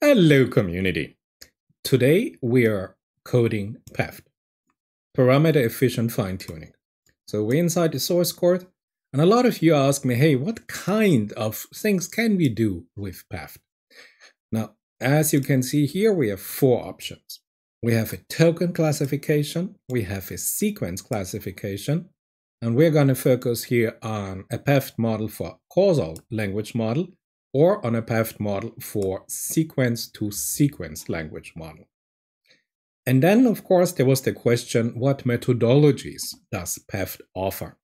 Hello community. Today we are coding PEFT, parameter efficient fine tuning. So we're inside the source code and a lot of you ask me, hey, what kind of things can we do with PEFT? Now, as you can see here, we have four options. We have a token classification, we have a sequence classification, and we're going to focus here on a PEFT model for causal language model or on a PEFT model for sequence to sequence language model. And then, of course, there was the question, what methodologies does PEFT offer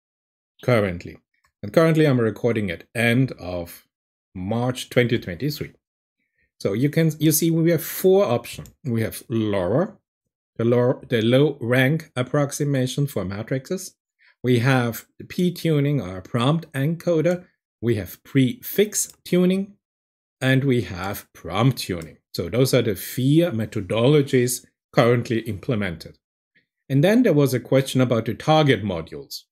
currently? And currently I'm recording at end of March 2023. So you can you see we have four options. We have LoRa, the low, the low rank approximation for matrices. We have p-tuning or prompt encoder we have prefix tuning, and we have prompt tuning. So those are the four methodologies currently implemented. And then there was a question about the target modules.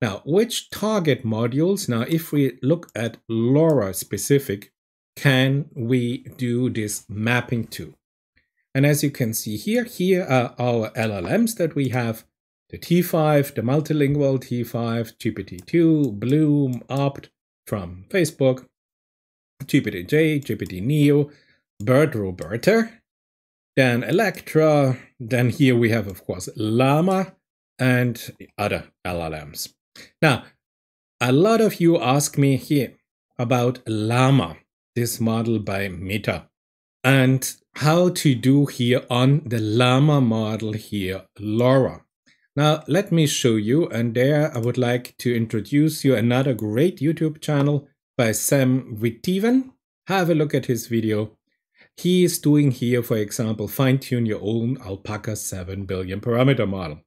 Now, which target modules, now if we look at LoRa specific, can we do this mapping to? And as you can see here, here are our LLMs that we have, the T5, the multilingual T5, GPT-2, Bloom, Opt, from Facebook, GPT-J, GPT-Neo, BERT Roberta, then Electra, then here we have, of course, Llama, and other LLMs. Now, a lot of you ask me here about Llama, this model by Meta, and how to do here on the Llama model here, LoRa. Now, let me show you, and there I would like to introduce you another great YouTube channel by Sam Witteveen. Have a look at his video. He is doing here, for example, fine-tune your own Alpaca 7 billion parameter model.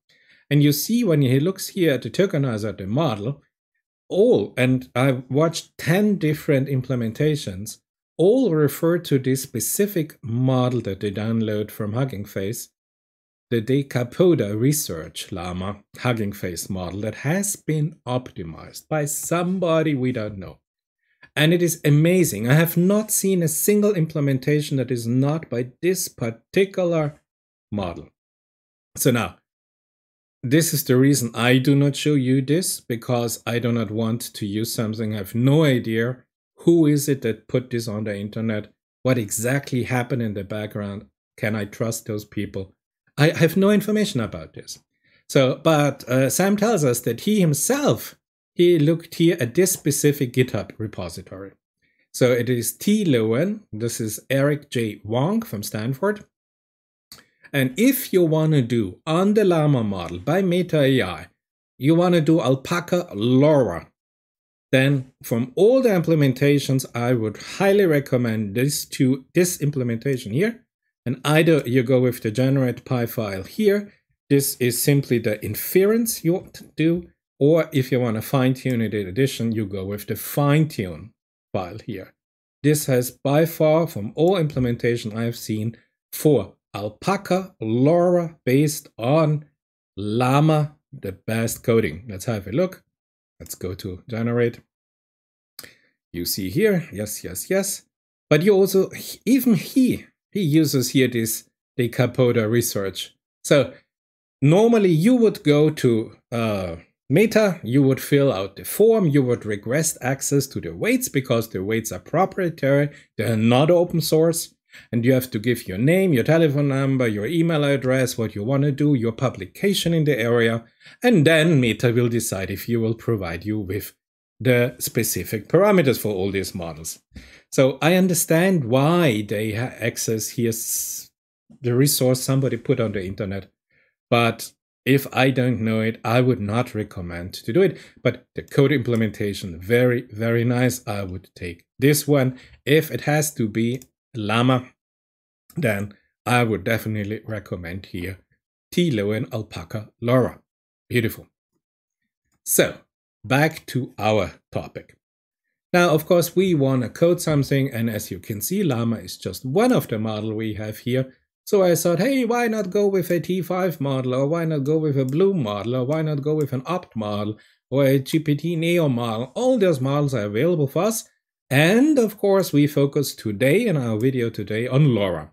And you see when he looks here at the tokenizer of the model, all, and I've watched 10 different implementations, all refer to this specific model that they download from Hugging Face the Decapoda research llama Hugging Face model that has been optimized by somebody we don't know. And it is amazing. I have not seen a single implementation that is not by this particular model. So now, this is the reason I do not show you this, because I do not want to use something. I have no idea who is it that put this on the internet, what exactly happened in the background. Can I trust those people? I have no information about this. So, but uh, Sam tells us that he himself, he looked here at this specific GitHub repository. So it is T. Lowen, this is Eric J. Wang from Stanford. And if you want to do on the Llama model by Meta AI, you want to do Alpaca LoRa, then from all the implementations, I would highly recommend this to this implementation here and either you go with the generate Pi file here, this is simply the inference you want to do, or if you want to fine tune it in addition, you go with the fine tune file here. This has by far from all implementation I've seen for Alpaca LoRa based on Llama, the best coding. Let's have a look. Let's go to generate. You see here, yes, yes, yes. But you also, even he he uses here this Decapoda research. So normally you would go to uh, Meta, you would fill out the form, you would request access to the weights because the weights are proprietary, they're not open source, and you have to give your name, your telephone number, your email address, what you want to do, your publication in the area, and then Meta will decide if you will provide you with the specific parameters for all these models. So I understand why they access here the resource somebody put on the internet. But if I don't know it, I would not recommend to do it. But the code implementation, very, very nice. I would take this one. If it has to be Llama, then I would definitely recommend here T-Lowen Alpaca LoRa. Beautiful. So back to our topic. Now, of course, we want to code something, and as you can see, Llama is just one of the model we have here. So I thought, hey, why not go with a T5 model, or why not go with a Bloom model, or why not go with an Opt model, or a GPT Neo model? All those models are available for us, And of course, we focus today in our video today on LoRa,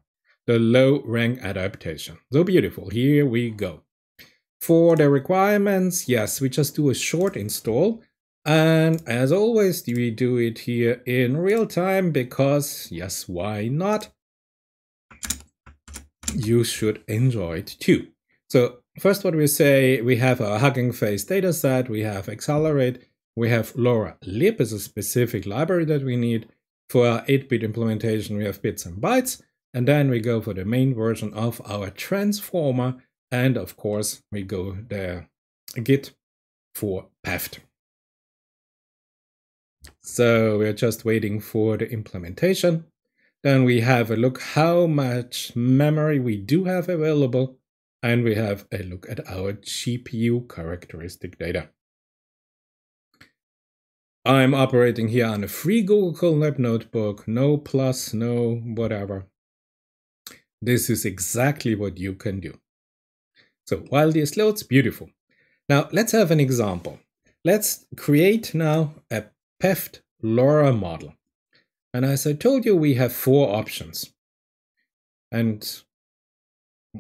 the low rank adaptation. So beautiful, here we go. For the requirements, yes, we just do a short install. And as always, we do it here in real time because, yes, why not? You should enjoy it too. So first what we say, we have a Hugging Face dataset, we have Accelerate, we have LoRa lib is a specific library that we need. For our 8-bit implementation, we have bits and bytes. And then we go for the main version of our transformer and of course, we go there git for PEFT. So we're just waiting for the implementation. Then we have a look how much memory we do have available. And we have a look at our GPU characteristic data. I'm operating here on a free Google Colab notebook, no plus, no whatever. This is exactly what you can do. So while this loads, beautiful. Now let's have an example. Let's create now a PEFT LoRa model. And as I told you, we have four options. And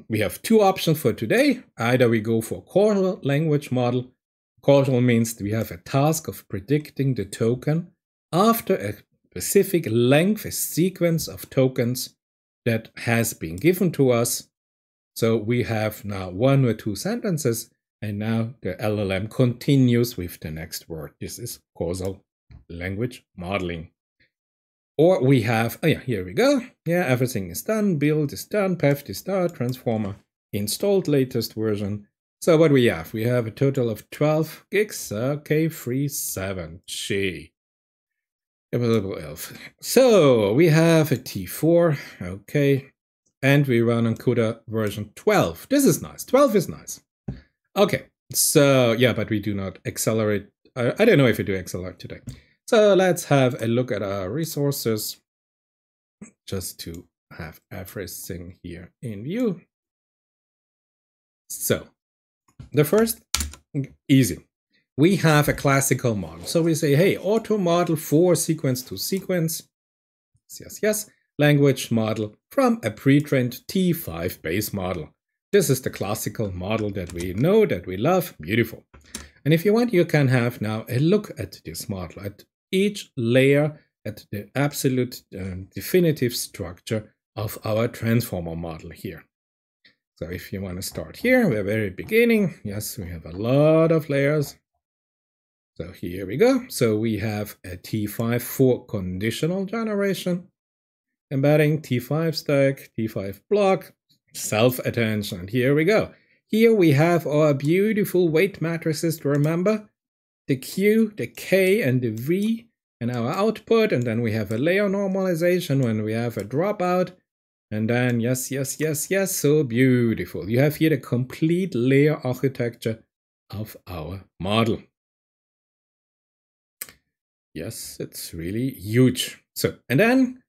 we have two options for today. Either we go for causal language model. Causal means we have a task of predicting the token after a specific length, a sequence of tokens that has been given to us so we have now one or two sentences, and now the LLM continues with the next word. This is causal language modeling. Or we have, oh yeah, here we go. Yeah, everything is done, build is done, PEFT is done, transformer installed latest version. So what we have? We have a total of 12 gigs, okay, 37G. Available elf. So we have a T4, okay, and we run on CUDA version 12. This is nice. 12 is nice. Okay, so yeah, but we do not accelerate. I, I don't know if we do accelerate today. So let's have a look at our resources just to have everything here in view. So the first, easy. We have a classical model. So we say, hey, auto model for sequence to sequence. Yes, yes language model from a pre-trained T5 base model. This is the classical model that we know, that we love, beautiful. And if you want, you can have now a look at this model, at each layer, at the absolute uh, definitive structure of our transformer model here. So if you want to start here, we're very beginning. Yes, we have a lot of layers. So here we go. So we have a T5 for conditional generation embedding T5 stack, T5 block, self-attention. Here we go. Here we have our beautiful weight matrices to remember. The Q, the K, and the V, and our output. And then we have a layer normalization when we have a dropout. And then, yes, yes, yes, yes, so beautiful. You have here the complete layer architecture of our model. Yes, it's really huge. So, and then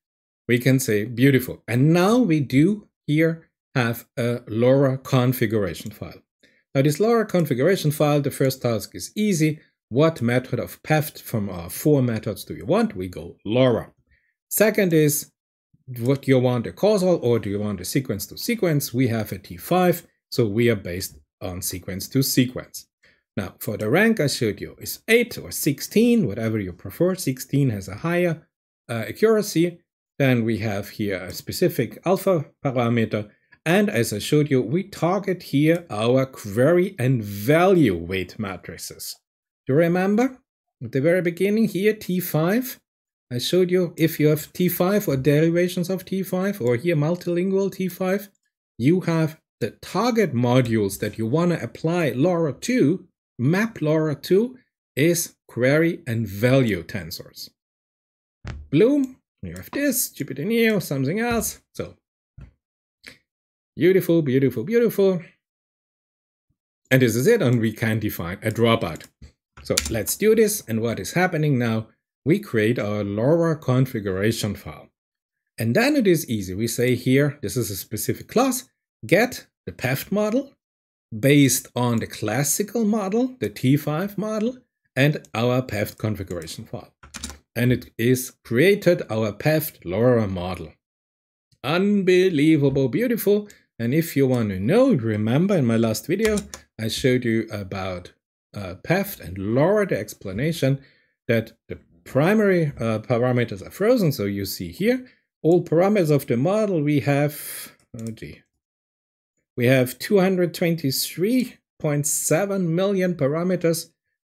we can say beautiful. And now we do here have a LoRa configuration file. Now this LoRa configuration file, the first task is easy. What method of PEFT from our four methods do you want? We go LoRa. Second is, what you want a causal or do you want a sequence to sequence? We have a T5, so we are based on sequence to sequence. Now, for the rank I showed you is 8 or 16, whatever you prefer. 16 has a higher uh, accuracy. Then we have here a specific alpha parameter. And as I showed you, we target here our query and value weight matrices. Do you remember? At the very beginning here, T5. I showed you if you have T5 or derivations of T5 or here multilingual T5, you have the target modules that you want to apply LoRa to, map LoRa to, is query and value tensors. Bloom you have this, GPT-Neo, something else. So beautiful, beautiful, beautiful. And this is it, and we can define a dropout. So let's do this, and what is happening now, we create our LoRa configuration file. And then it is easy. We say here, this is a specific class, get the PEFT model based on the classical model, the T5 model, and our PEFT configuration file. And it is created our PEFT LoRa model. Unbelievable, beautiful. And if you want to know, remember in my last video, I showed you about uh, PEFT and LoRa, the explanation that the primary uh, parameters are frozen. So you see here, all parameters of the model, we have, oh gee, we have 223.7 million parameters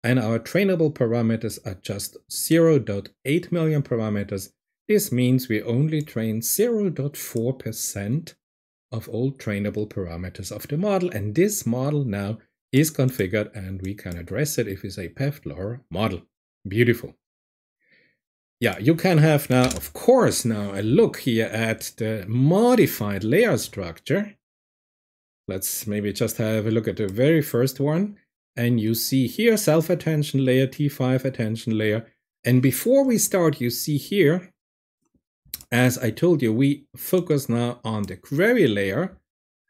and our trainable parameters are just 0.8 million parameters. This means we only train 0.4% of all trainable parameters of the model. And this model now is configured and we can address it if we say PEFT LoRa model. Beautiful. Yeah, you can have now, of course, now a look here at the modified layer structure. Let's maybe just have a look at the very first one. And you see here self-attention layer, T5 attention layer. And before we start, you see here, as I told you, we focus now on the query layer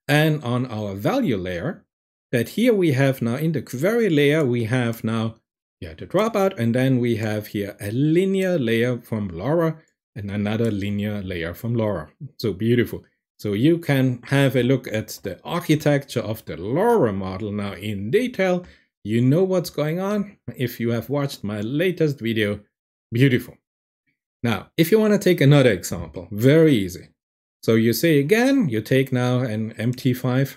and on our value layer. That here we have now in the query layer, we have now yeah, the dropout, and then we have here a linear layer from LoRa and another linear layer from LoRa. So beautiful. So you can have a look at the architecture of the LoRa model now in detail. You know what's going on. If you have watched my latest video, beautiful. Now, if you want to take another example, very easy. So you say again, you take now an MT5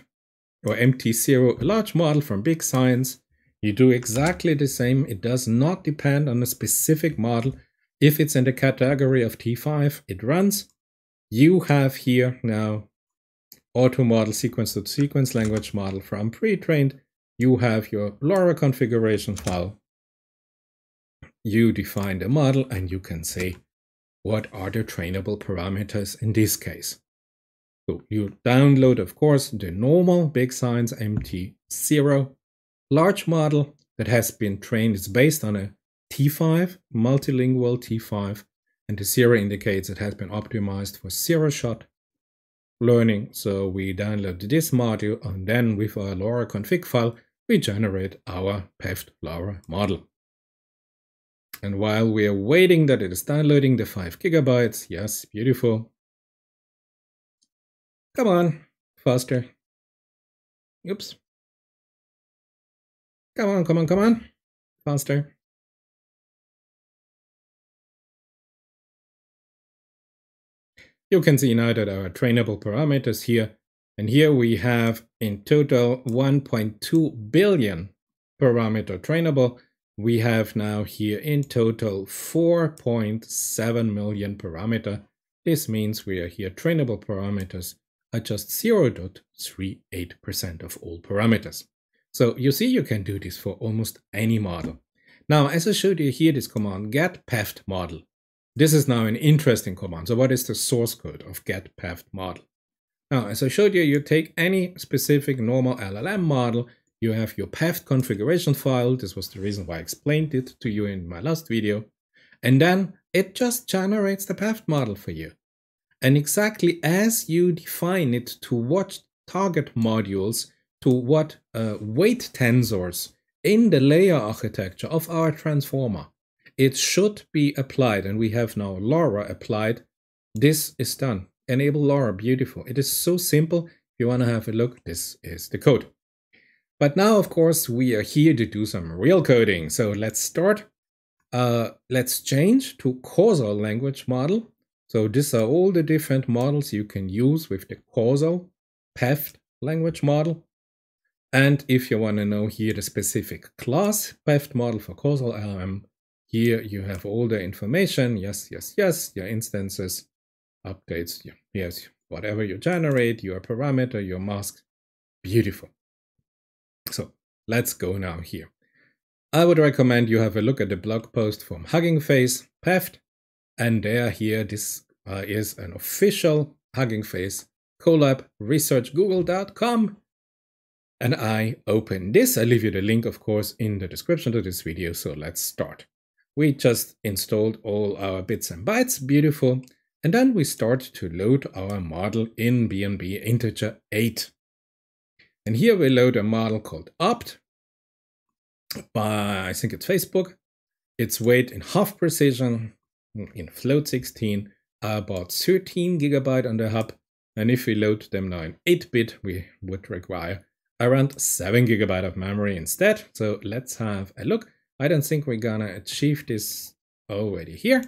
or MT0 a large model from Big Science. You do exactly the same. It does not depend on a specific model. If it's in the category of T5, it runs you have here now auto model sequence to sequence language model from pre-trained. You have your LoRa configuration file. You define the model and you can say, what are the trainable parameters in this case? So you download, of course, the normal Big Science MT0 large model that has been trained. It's based on a T5, multilingual T5 and the zero indicates it has been optimized for zero shot learning. So we download this module and then with our LoRa config file, we generate our PEFT LoRa model. And while we are waiting that it is downloading the 5 gigabytes, yes, beautiful. Come on, faster. Oops. Come on, come on, come on. Faster. You can see now that our trainable parameters here, and here we have in total 1.2 billion parameter trainable. We have now here in total 4.7 million parameter. This means we are here trainable parameters are just 0.38% of all parameters. So you see you can do this for almost any model. Now, as I showed you here, this command get PEFT model this is now an interesting command. So what is the source code of get PEFT model? Now, as I showed you, you take any specific normal LLM model, you have your PEFT configuration file. This was the reason why I explained it to you in my last video. And then it just generates the PEFT model for you. And exactly as you define it to what target modules, to what uh, weight tensors in the layer architecture of our transformer, it should be applied, and we have now LoRa applied. This is done. Enable LoRa, beautiful. It is so simple. If you want to have a look, this is the code. But now, of course, we are here to do some real coding. So let's start. Uh, let's change to causal language model. So these are all the different models you can use with the causal PEFT language model. And if you want to know here the specific class PEFT model for causal LLM, here you have all the information. Yes, yes, yes. Your instances, updates. Yes, whatever you generate, your parameter, your mask. Beautiful. So let's go now here. I would recommend you have a look at the blog post from Hugging Face, PEFT. And there here, this uh, is an official Hugging Face Colab, researchgoogle.com. And I open this. I leave you the link, of course, in the description to this video. So let's start. We just installed all our bits and bytes, beautiful. And then we start to load our model in BNB integer 8. And here we load a model called opt by, I think it's Facebook. Its weight in half precision, in float 16 are about 13 gigabyte on the hub. And if we load them now in 8-bit, we would require around 7 gigabyte of memory instead. So let's have a look. I don't think we're gonna achieve this already here.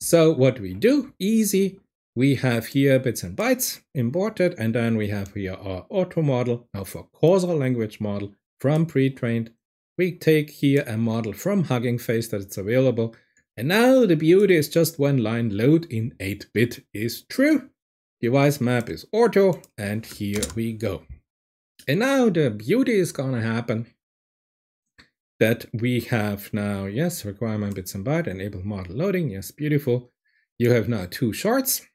So what we do, easy, we have here bits and bytes imported, and then we have here our auto model. Now for causal language model from pre-trained, we take here a model from Hugging Face that it's available. And now the beauty is just one line load in 8-bit is true. Device map is auto, and here we go. And now the beauty is gonna happen that we have now, yes, requirement bits and byte, enable model loading, yes, beautiful. You have now two shards.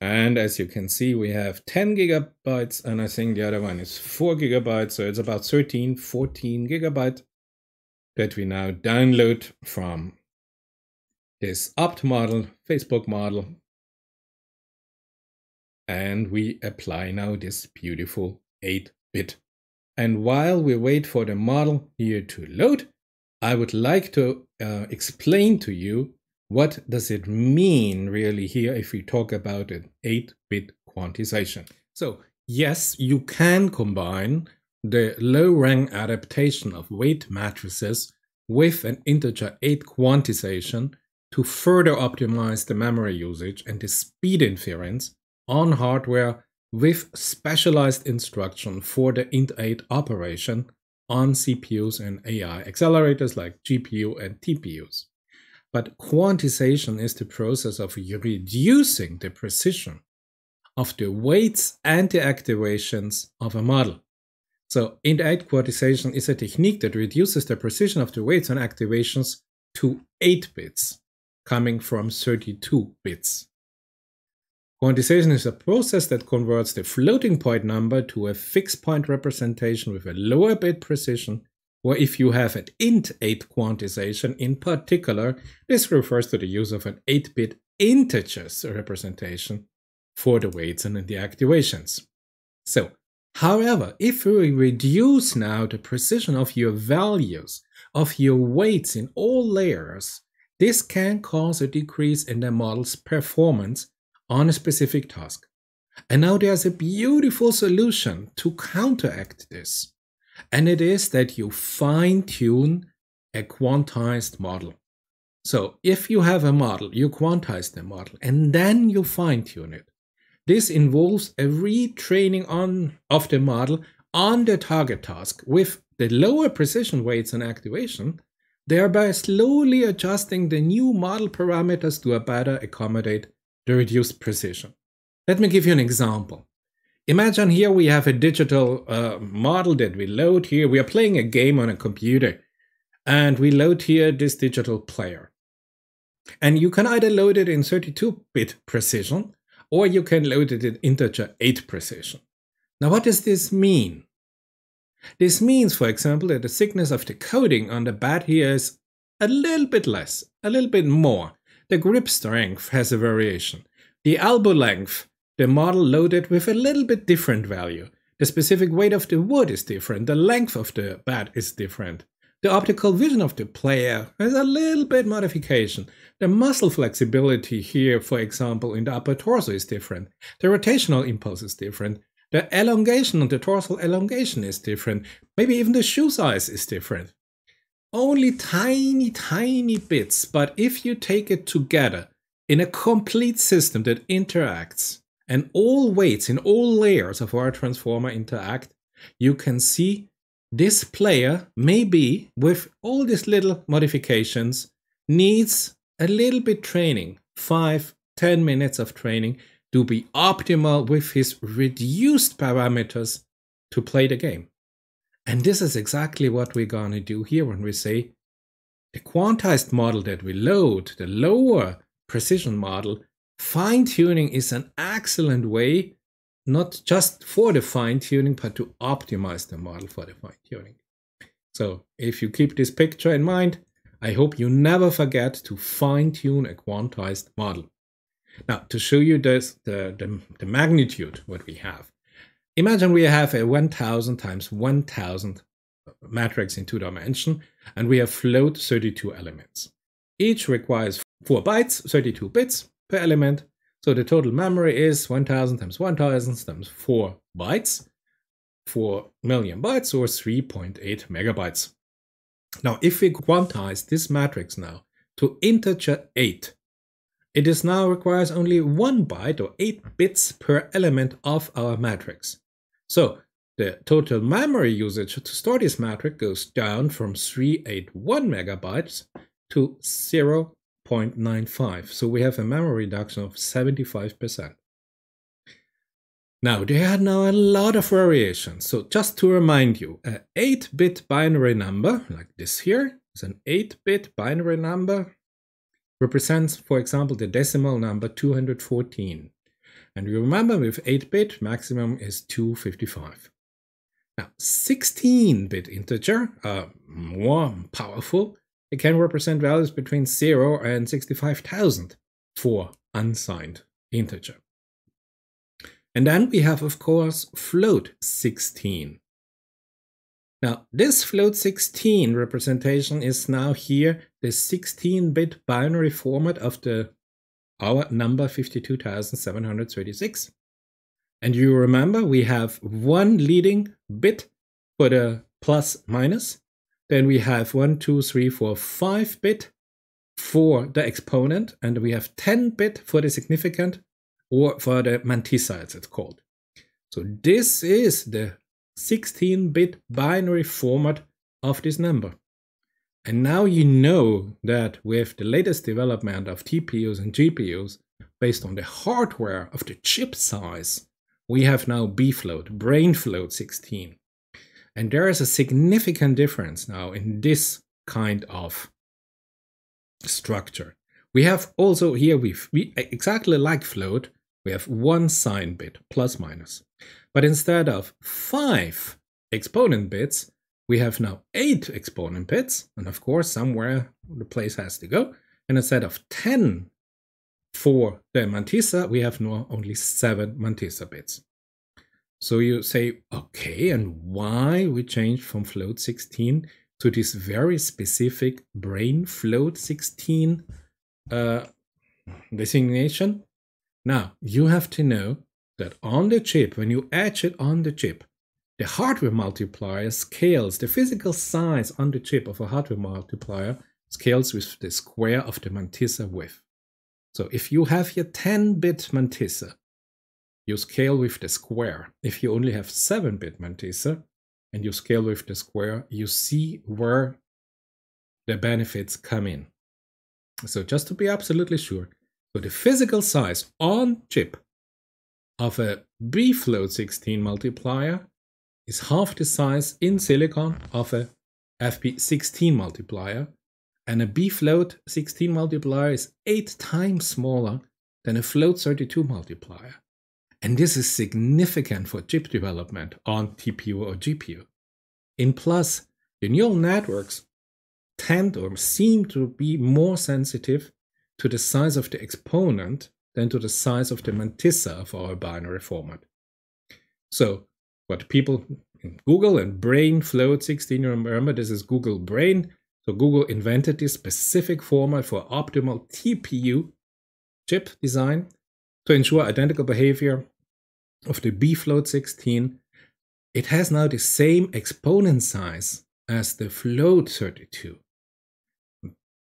And as you can see, we have 10 gigabytes, and I think the other one is 4 gigabytes, so it's about 13, 14 gigabyte that we now download from this opt model, Facebook model, and we apply now this beautiful 8-bit. And while we wait for the model here to load, I would like to uh, explain to you what does it mean really here if we talk about an 8-bit quantization. So yes, you can combine the low rank adaptation of weight matrices with an integer 8 quantization to further optimize the memory usage and the speed inference on hardware with specialized instruction for the int8 operation on CPUs and AI accelerators like GPU and TPUs. But quantization is the process of reducing the precision of the weights and the activations of a model. So int8 quantization is a technique that reduces the precision of the weights and activations to 8 bits, coming from 32 bits. Quantization is a process that converts the floating point number to a fixed point representation with a lower bit precision, or if you have an int8 quantization in particular, this refers to the use of an 8-bit integers representation for the weights and the activations. So, however, if we reduce now the precision of your values, of your weights in all layers, this can cause a decrease in the model's performance on a specific task. And now there's a beautiful solution to counteract this. And it is that you fine tune a quantized model. So if you have a model, you quantize the model and then you fine tune it. This involves a retraining on of the model on the target task with the lower precision weights and activation, thereby slowly adjusting the new model parameters to better accommodate the reduced precision. Let me give you an example. Imagine here we have a digital uh, model that we load here. We are playing a game on a computer and we load here this digital player. And you can either load it in 32-bit precision or you can load it in integer 8 precision. Now what does this mean? This means, for example, that the thickness of the coding on the bat here is a little bit less, a little bit more. The grip strength has a variation. The elbow length, the model loaded with a little bit different value. The specific weight of the wood is different. The length of the bat is different. The optical vision of the player has a little bit modification. The muscle flexibility here, for example, in the upper torso is different. The rotational impulse is different. The elongation the dorsal elongation is different. Maybe even the shoe size is different only tiny, tiny bits, but if you take it together in a complete system that interacts and all weights in all layers of our transformer interact, you can see this player maybe with all these little modifications needs a little bit training, five, ten minutes of training to be optimal with his reduced parameters to play the game. And this is exactly what we're going to do here when we say the quantized model that we load, the lower precision model, fine tuning is an excellent way, not just for the fine tuning, but to optimize the model for the fine tuning. So if you keep this picture in mind, I hope you never forget to fine tune a quantized model. Now, to show you this, the, the, the magnitude what we have, Imagine we have a 1000 times 1000 matrix in two dimension and we have float 32 elements. Each requires 4 bytes, 32 bits per element. So the total memory is 1000 times 1000 times 4 bytes, 4 million bytes or 3.8 megabytes. Now, if we quantize this matrix now to integer 8, it is now requires only 1 byte or 8 bits per element of our matrix. So the total memory usage to store this matrix goes down from 381 megabytes to 0.95. So we have a memory reduction of 75%. Now, there are now a lot of variations. So just to remind you, an 8-bit binary number, like this here, is an 8-bit binary number, represents, for example, the decimal number 214. And you remember with 8-bit, maximum is 255. Now, 16-bit integer are more powerful. It can represent values between 0 and 65,000 for unsigned integer. And then we have, of course, float 16. Now, this float 16 representation is now here the 16-bit binary format of the our number 52,736. And you remember we have one leading bit for the plus minus. Then we have one, two, three, four, five bit for the exponent. And we have 10 bit for the significand or for the mantissa as it's called. So this is the 16-bit binary format of this number. And now you know that with the latest development of TPUs and GPUs, based on the hardware of the chip size, we have now BFloat, brain float 16. And there is a significant difference now in this kind of structure. We have also here, we exactly like float, we have one sign bit, plus minus. But instead of five exponent bits, we have now eight exponent bits. And of course, somewhere the place has to go. And instead of 10 for the mantissa, we have now only seven mantissa bits. So you say, okay, and why we changed from float 16 to this very specific brain float 16 uh, designation? Now, you have to know that on the chip, when you etch it on the chip, the hardware multiplier scales, the physical size on the chip of a hardware multiplier scales with the square of the mantissa width. So if you have your 10-bit mantissa, you scale with the square. If you only have 7-bit mantissa and you scale with the square, you see where the benefits come in. So just to be absolutely sure, so the physical size on chip of a B-float 16 multiplier is half the size in silicon of a FP16 multiplier, and a B-float 16 multiplier is 8 times smaller than a float 32 multiplier. And this is significant for chip development on TPU or GPU. In plus, the neural networks tend or seem to be more sensitive to the size of the exponent than to the size of the mantissa of our binary format. So what people in Google and Brain Float 16, remember this is Google Brain. So Google invented this specific format for optimal TPU chip design to ensure identical behavior of the BFloat 16. It has now the same exponent size as the float 32.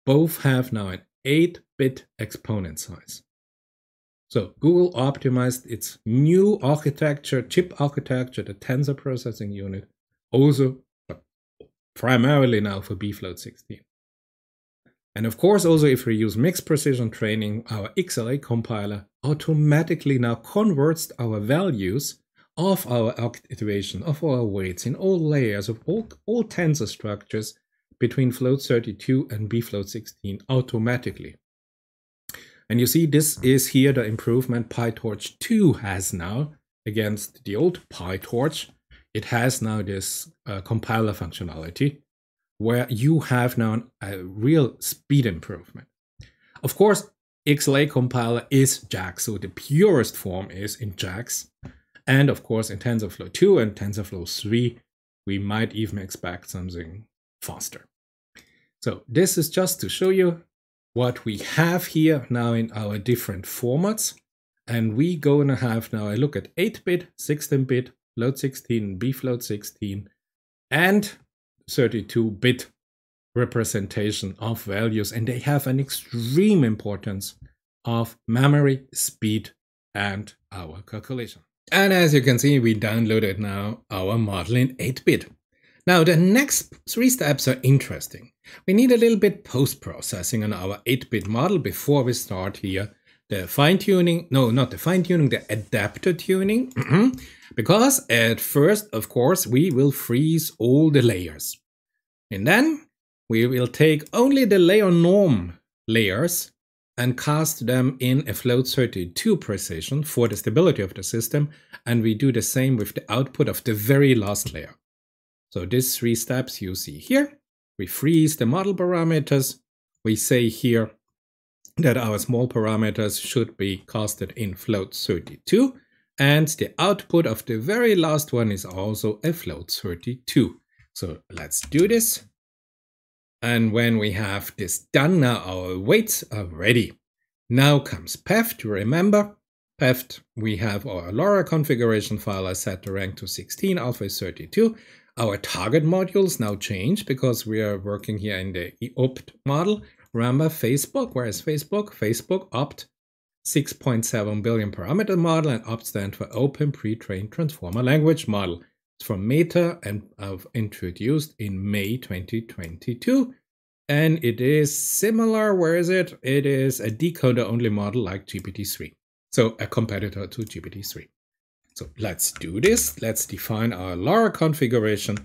Both have now an 8-bit exponent size. So Google optimized its new architecture, chip architecture, the tensor processing unit, also primarily now for BFloat 16. And of course, also if we use mixed precision training, our XLA compiler automatically now converts our values of our activation, of our weights in all layers of all, all tensor structures between float 32 and BFloat 16 automatically. And you see this is here the improvement PyTorch 2 has now against the old PyTorch. It has now this uh, compiler functionality where you have now a real speed improvement. Of course, XLA compiler is JAX, so the purest form is in JAX. And of course, in TensorFlow 2 and TensorFlow 3, we might even expect something faster. So this is just to show you what we have here now in our different formats. And we gonna have now a look at 8-bit, 16-bit, float 16, bfloat 16, and 32-bit representation of values. And they have an extreme importance of memory, speed, and our calculation. And as you can see, we downloaded now our model in 8-bit. Now the next three steps are interesting. We need a little bit post-processing on our 8-bit model before we start here the fine-tuning, no, not the fine-tuning, the adapter tuning, mm-hmm. because at first, of course, we will freeze all the layers. And then we will take only the layer norm layers and cast them in a float 32 precision for the stability of the system, and we do the same with the output of the very last layer. So these three steps you see here. We freeze the model parameters. We say here that our small parameters should be casted in float 32 and the output of the very last one is also a float 32. So let's do this. And when we have this done, now our weights are ready. Now comes PEFT, remember, PEFT, we have our LoRa configuration file. I set the rank to 16, alpha is 32. Our target modules now change because we are working here in the opt model. Remember Facebook, where is Facebook? Facebook opt 6.7 billion parameter model and opt stand for Open Pre-trained Transformer Language Model. It's from Meta and I've introduced in May 2022. And it is similar, where is it? It is a decoder only model like GPT-3. So a competitor to GPT-3. So let's do this. Let's define our LoRa configuration.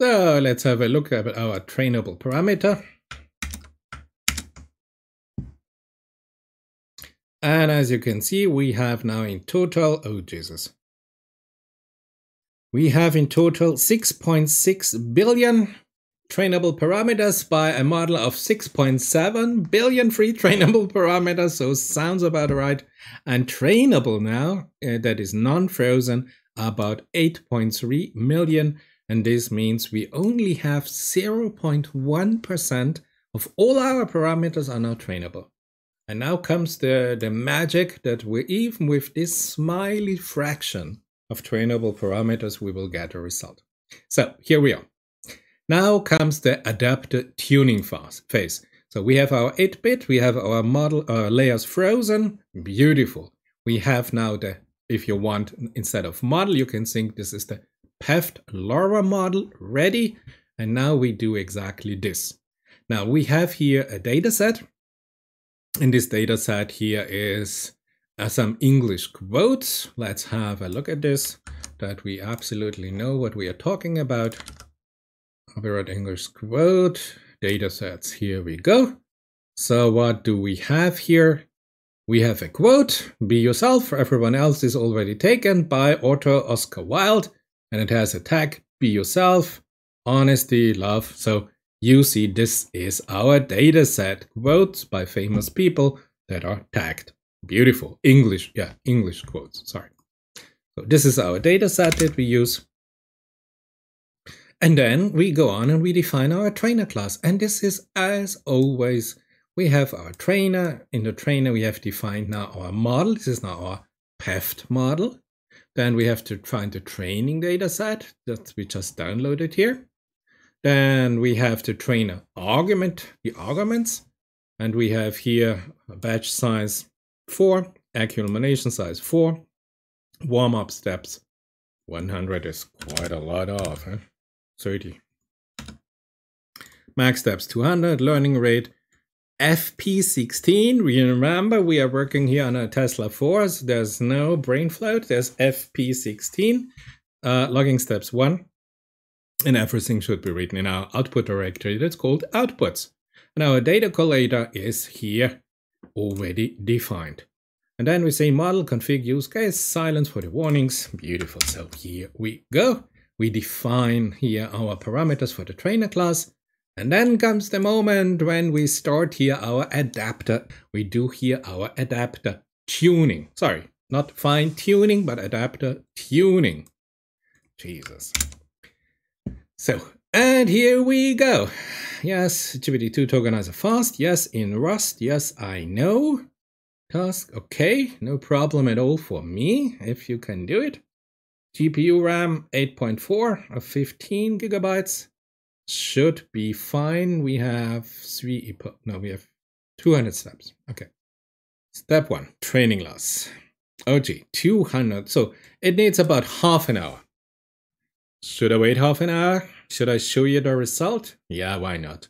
So let's have a look at our trainable parameter. And as you can see, we have now in total, oh Jesus. We have in total 6.6 billion trainable parameters by a model of 6.7 billion free trainable parameters, so sounds about right. And trainable now, uh, that is non-frozen, about 8.3 million, and this means we only have 0.1% of all our parameters are now trainable. And now comes the, the magic that we even with this smiley fraction of trainable parameters, we will get a result. So here we are. Now comes the adapter tuning phase. So we have our 8-bit, we have our model uh, layers frozen, beautiful. We have now the, if you want, instead of model, you can think this is the PEFT LoRa model ready. And now we do exactly this. Now we have here a data set. And this data set here is uh, some English quotes. Let's have a look at this, that we absolutely know what we are talking about. Copyright English quote, data sets, here we go. So what do we have here? We have a quote, be yourself, everyone else is already taken by author Oscar Wilde, and it has a tag, be yourself, honesty, love. So you see this is our data set, quotes by famous people that are tagged. Beautiful, English, yeah, English quotes, sorry. So this is our data set that we use. And then we go on and we define our trainer class. And this is as always, we have our trainer. In the trainer, we have defined now our model. This is now our PEFT model. Then we have to find the training data set that we just downloaded here. Then we have to train an argument, the arguments. And we have here a batch size 4, accumulation size 4, warm-up steps 100 is quite a lot of, huh? 30. Max steps 200, learning rate FP16. Remember, we are working here on a Tesla T4. There's no brain float, there's FP16. Uh, logging steps 1. And everything should be written in our output directory that's called outputs. And our data collator is here already defined. And then we say model config use cache silence for the warnings. Beautiful. So here we go we define here our parameters for the trainer class. And then comes the moment when we start here our adapter. We do here our adapter tuning. Sorry, not fine tuning, but adapter tuning. Jesus. So And here we go. Yes, GPT-2 tokenizer fast. Yes, in Rust. Yes, I know. Task, okay, no problem at all for me, if you can do it. GPU RAM 8.4 of 15 gigabytes should be fine. We have three, no, we have 200 steps. Okay. Step one, training loss. Oh gee, 200. So it needs about half an hour. Should I wait half an hour? Should I show you the result? Yeah, why not?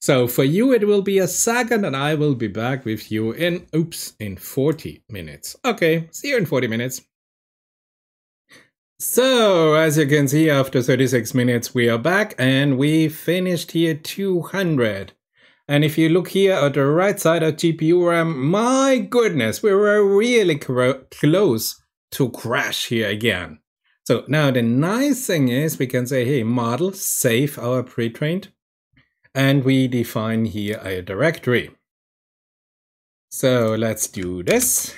So for you it will be a second and I will be back with you in, oops, in 40 minutes. Okay, see you in 40 minutes. So, as you can see, after 36 minutes, we are back and we finished here 200. And if you look here at the right side of GPU RAM, my goodness, we were really close to crash here again. So now the nice thing is we can say, hey, model, save our pre-trained, and we define here a directory. So let's do this.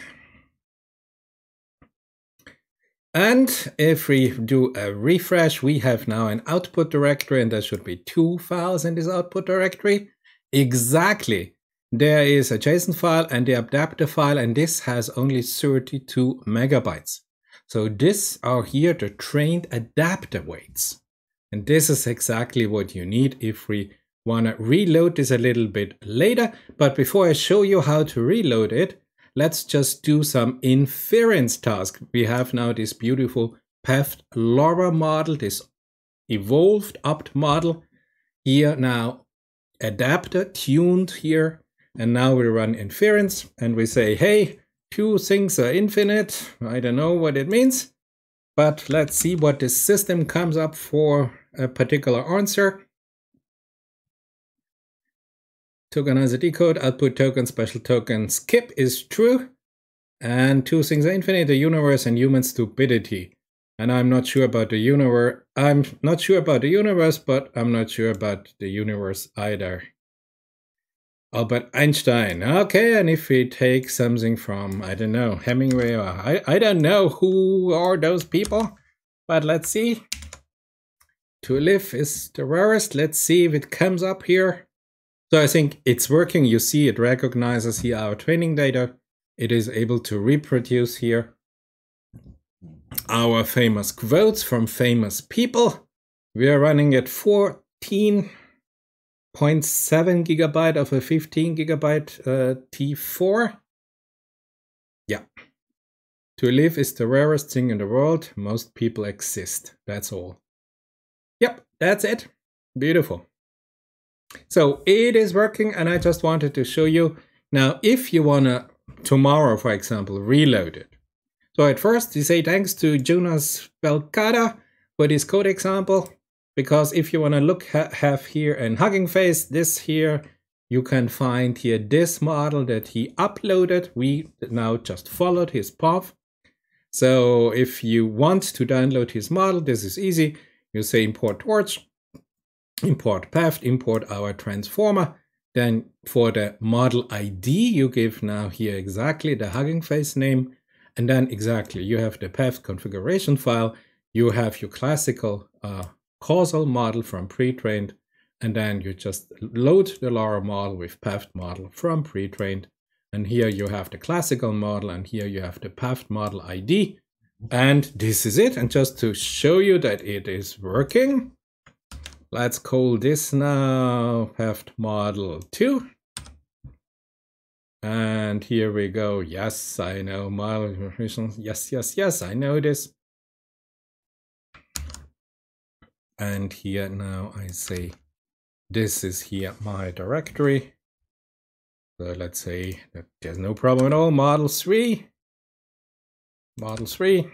And if we do a refresh, we have now an output directory and there should be two files in this output directory. Exactly. There is a JSON file and the adapter file, and this has only 32 megabytes. So this are here the trained adapter weights. And this is exactly what you need if we want to reload this a little bit later. But before I show you how to reload it, let's just do some inference task. We have now this beautiful PEFT LoRa model, this evolved opt model. Here now adapter tuned here. And now we run inference and we say, hey, two things are infinite. I don't know what it means, but let's see what the system comes up for a particular answer. Tokenizer decode, output token, special token, skip is true. And two things are infinite, the universe and human stupidity. And I'm not sure about the universe. I'm not sure about the universe, but I'm not sure about the universe either. Albert Einstein. Okay, and if we take something from, I don't know, Hemingway or I, I don't know who are those people, but let's see. To live is the rarest. Let's see if it comes up here. So I think it's working. You see it recognizes here our training data. It is able to reproduce here our famous quotes from famous people. We are running at 14.7 gigabyte of a 15 gigabyte uh, T4. Yeah. To live is the rarest thing in the world. Most people exist. That's all. Yep, that's it. Beautiful. So it is working and I just wanted to show you. Now, if you want to, tomorrow, for example, reload it, so at first you say thanks to Jonas Belkada for this code example, because if you want to look ha have here in Hugging Face, this here, you can find here this model that he uploaded. We now just followed his path. So if you want to download his model, this is easy. You say import torch, import PEFT, import our transformer. Then for the model ID, you give now here exactly the Hugging Face name. And then exactly, you have the PEFT configuration file, you have your classical uh, causal model from pre-trained, and then you just load the LoRa model with PEFT model from pre-trained. And here you have the classical model, and here you have the PEFT model ID. And this is it. And just to show you that it is working, let's call this now PEFT model 2. And here we go. Yes, I know model my Yes, yes, yes, I know this. And here now I say, this is here my directory. So let's say that there's no problem at all. Model 3. Model 3.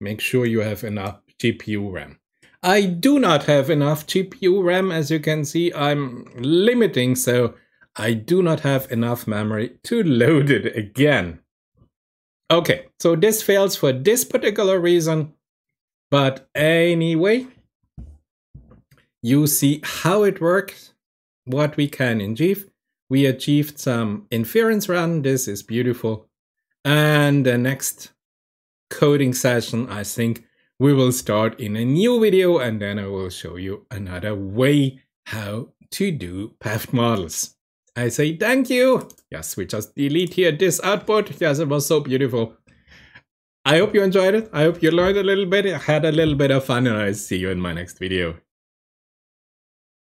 Make sure you have enough GPU RAM. I do not have enough GPU RAM, as you can see, I'm limiting, so I do not have enough memory to load it again. Okay, so this fails for this particular reason, but anyway, you see how it works, what we can achieve. We achieved some inference run, this is beautiful. And the next coding session, I think, we will start in a new video and then I will show you another way how to do PEFT models. I say thank you. Yes, we just delete here this output. Yes, it was so beautiful. I hope you enjoyed it. I hope you learned a little bit, had a little bit of fun, and I see you in my next video.